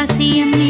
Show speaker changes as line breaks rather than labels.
nací en mí.